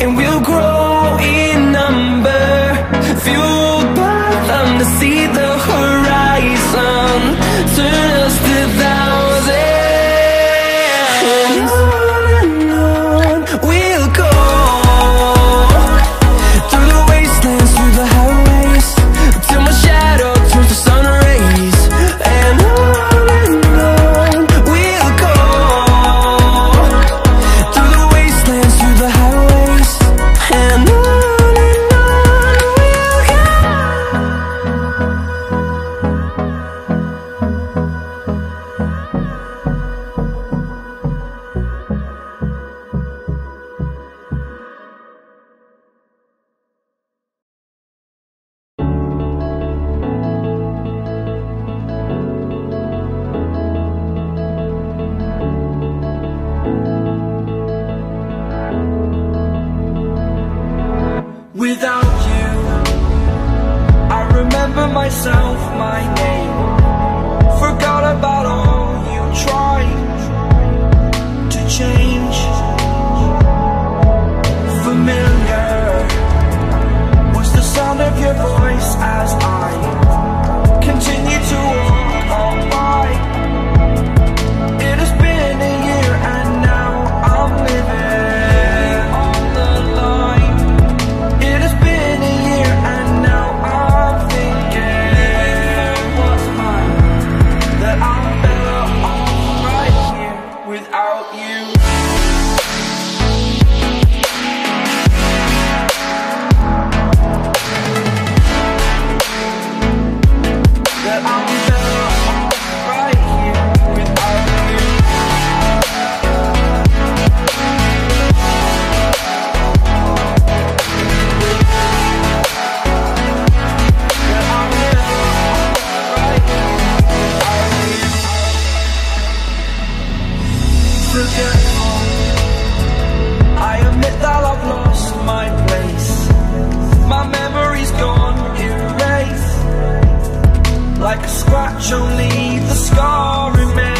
And we'll grow in number. Few I admit that I've lost my place. My memory's gone erased. Like a scratch, only the scar remains.